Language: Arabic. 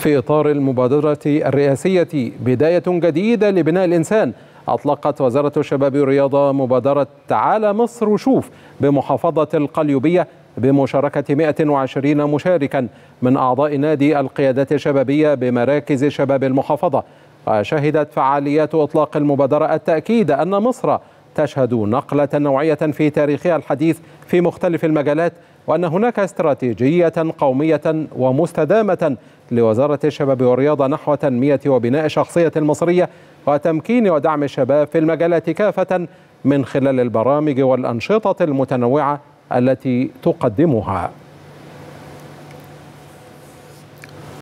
في إطار المبادرة الرئاسية بداية جديدة لبناء الإنسان أطلقت وزارة الشباب والرياضة مبادرة تعالى مصر وشوف بمحافظة القليوبية بمشاركة 120 مشاركا من أعضاء نادي القيادات الشبابية بمراكز شباب المحافظة. وشهدت فعاليات إطلاق المبادرة التأكيد أن مصر تشهد نقلة نوعية في تاريخها الحديث في مختلف المجالات وأن هناك استراتيجية قومية ومستدامة لوزارة الشباب والرياضة نحو تنمية وبناء الشخصية المصرية وتمكين ودعم الشباب في المجالات كافة من خلال البرامج والأنشطة المتنوعة التي تقدمها.